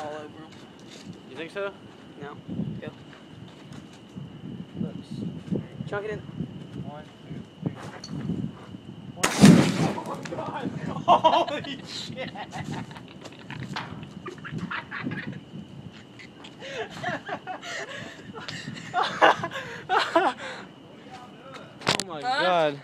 all over them. You think so? No. Go. Looks. Chunk it in. One, two, three. One, two. Oh, God. Holy shit! oh my god.